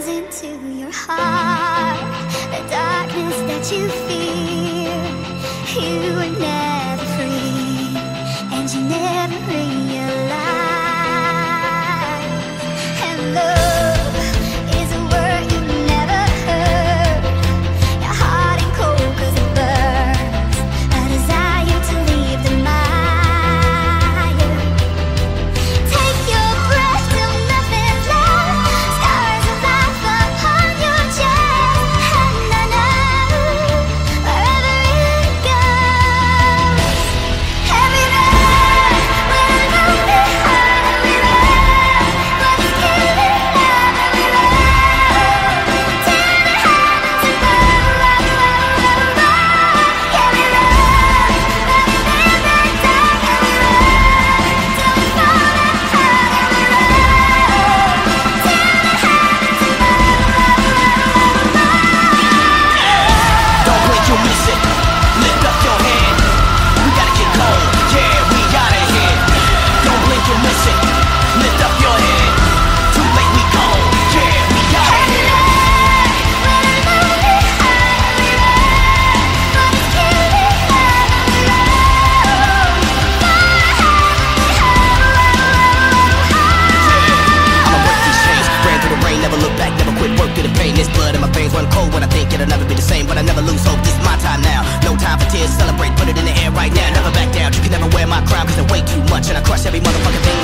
burns into your heart. The darkness that you feel. This blood in my veins run cold when I think it'll never be the same. But I never lose hope. This my time now. No time for tears. Celebrate. Put it in the air right now. Never back down. You can never wear my crown because I weigh too much and I crush every motherfucking thing.